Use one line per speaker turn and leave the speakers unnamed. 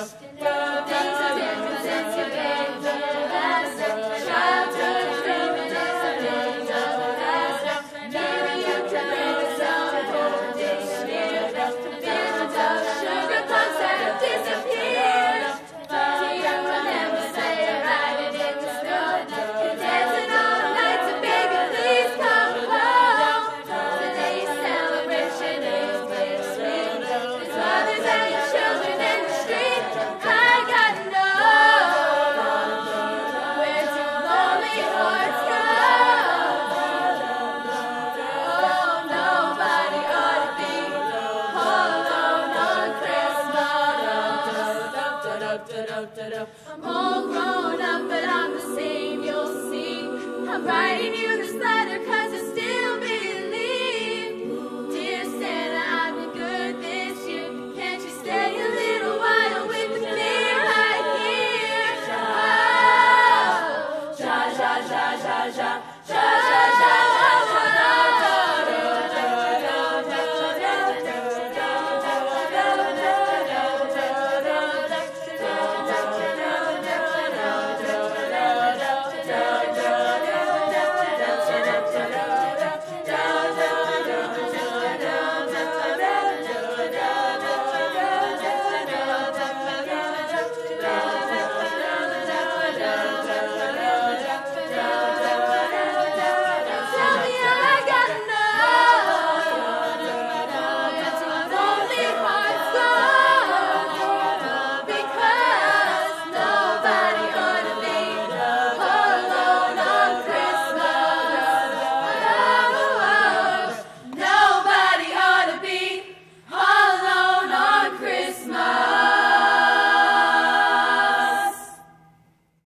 Justin. I'm all grown up, but I'm the same, you'll see. I'm writing you this letter.